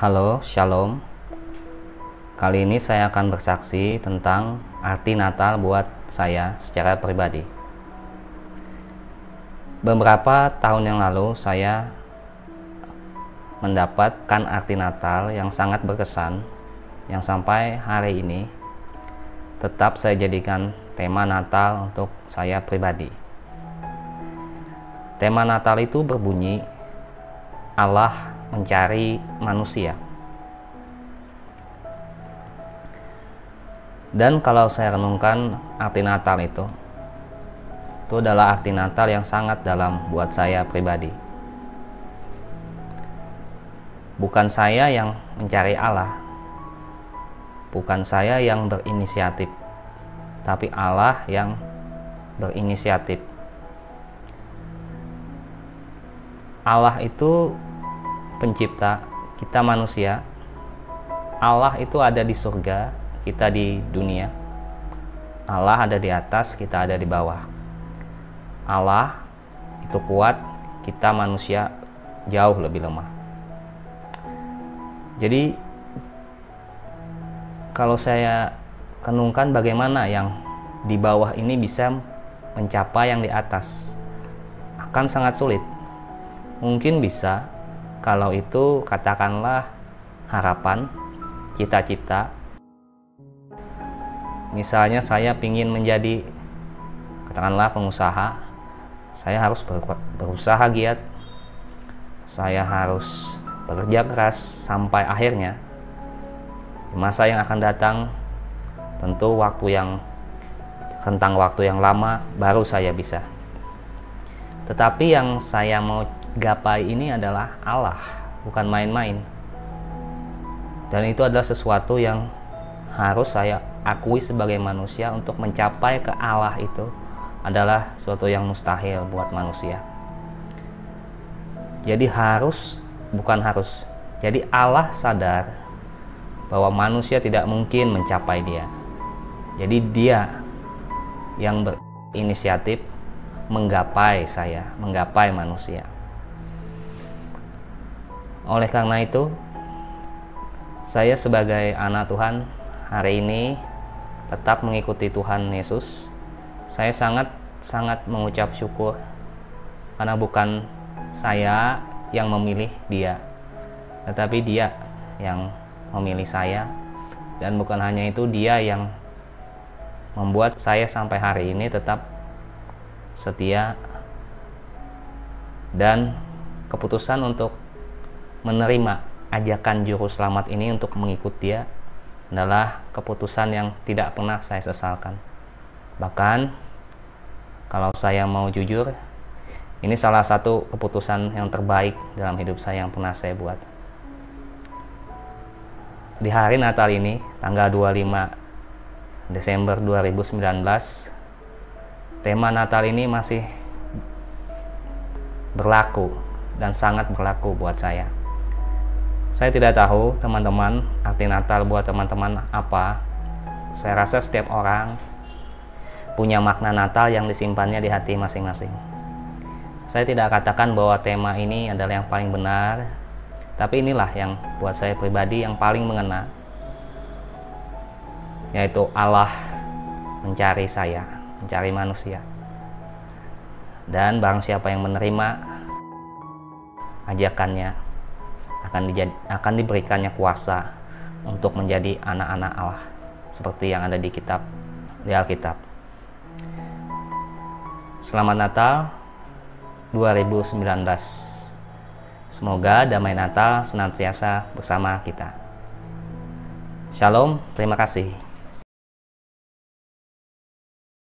Halo, Shalom. Kali ini saya akan bersaksi tentang arti Natal buat saya secara pribadi. Beberapa tahun yang lalu saya mendapatkan arti Natal yang sangat berkesan yang sampai hari ini tetap saya jadikan tema Natal untuk saya pribadi. Tema Natal itu berbunyi Allah mencari manusia. Dan kalau saya renungkan arti Natal itu, itu adalah arti Natal yang sangat dalam buat saya pribadi. Bukan saya yang mencari Allah, bukan saya yang berinisiatif, tapi Allah yang berinisiatif. Allah itu pencipta, kita manusia. Allah itu ada di surga, kita di dunia. Allah ada di atas, kita ada di bawah. Allah itu kuat, kita manusia jauh lebih lemah. Jadi kalau saya kenungkan bagaimana yang di bawah ini bisa mencapai yang di atas akan sangat sulit. Mungkin bisa, kalau itu katakanlah harapan, cita-cita. Misalnya saya ingin menjadi katakanlah pengusaha, saya harus berusaha giat, saya harus bekerja keras sampai akhirnya masa yang akan datang tentu waktu yang rentang waktu yang lama baru saya bisa. Tetapi yang saya mau gapai ini adalah Allah, bukan main-main. Dan itu adalah sesuatu yang harus saya akui sebagai manusia untuk mencapai ke Allah itu adalah sesuatu yang mustahil buat manusia. Jadi harus, bukan harus. Jadi Allah sadar bahwa manusia tidak mungkin mencapai dia. Jadi dia yang berinisiatif menggapai saya, menggapai manusia. Oleh karena itu, saya sebagai anak Tuhan hari ini tetap mengikuti Tuhan Yesus. Saya sangat sangat mengucap syukur karena bukan saya yang memilih dia, tetapi dia yang memilih saya dan bukan hanya itu dia yang membuat saya sampai hari ini tetap setia dan keputusan untuk menerima ajakan juru selamat ini untuk mengikut dia adalah keputusan yang tidak pernah saya sesalkan. Bahkan kalau saya mau jujur, ini salah satu keputusan yang terbaik dalam hidup saya yang pernah saya buat. Di hari Natal ini, tanggal 25 Desember 2019, tema Natal ini masih berlaku dan sangat berlaku buat saya. Saya tidak tahu teman-teman arti Natal buat teman-teman apa. Saya rasa setiap orang punya makna Natal yang disimpannya di hati masing-masing. Saya tidak katakan bahwa tema ini adalah yang paling benar, tapi inilah yang buat saya pribadi yang paling mengena, yaitu Allah mencari saya, mencari manusia. Dan barang siapa yang menerima ajakannya, akan dijadi, akan diberikannya kuasa untuk menjadi anak-anak Allah seperti yang ada di kitab di Alkitab. Selamat Natal 2019. Semoga damai Natal senantiasa bersama kita. Shalom, terima kasih.